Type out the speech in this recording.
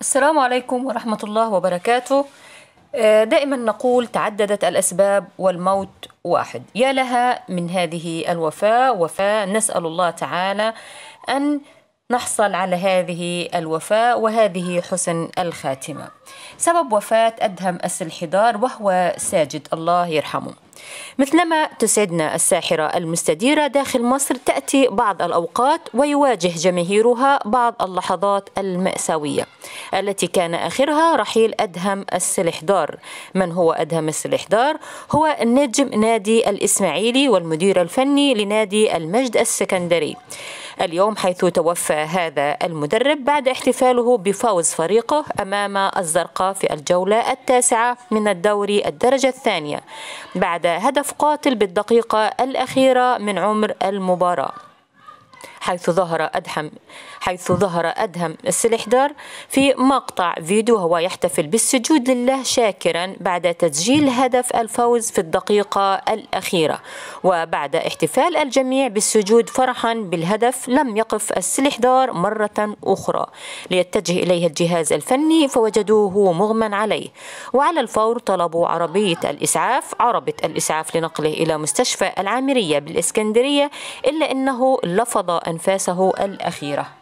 السلام عليكم ورحمة الله وبركاته. آه، دائما نقول تعددت الأسباب والموت واحد. يا لها من هذه الوفاة وفاة نسأل الله تعالى أن نحصل على هذه الوفاة وهذه حسن الخاتمة. سبب وفاة أدهم السلحدار وهو ساجد الله يرحمه. مثلما تسعدنا الساحرة المستديرة داخل مصر تأتي بعض الأوقات ويواجه جماهيرها بعض اللحظات المأساوية التي كان آخرها رحيل أدهم السلحدار. من هو أدهم السلحدار؟ هو نجم نادي الإسماعيلي والمدير الفني لنادي المجد السكندري. اليوم حيث توفى هذا المدرب بعد احتفاله بفوز فريقه أمام الزرقاء في الجولة التاسعة من الدوري الدرجة الثانية بعد هدف قاتل بالدقيقة الأخيرة من عمر المباراة. حيث ظهر أدهم حيث ظهر أدهم السلحدار في مقطع فيديو هو يحتفل بالسجود لله شاكرا بعد تسجيل هدف الفوز في الدقيقة الأخيرة. وبعد احتفال الجميع بالسجود فرحا بالهدف لم يقف السلحدار مرة أخرى. ليتجه إليه الجهاز الفني فوجدوه مغمى عليه. وعلى الفور طلبوا عربية الإسعاف عربة الإسعاف لنقله إلى مستشفى العامرية بالإسكندرية إلا أنه لفظ أنفاسه الأخيرة.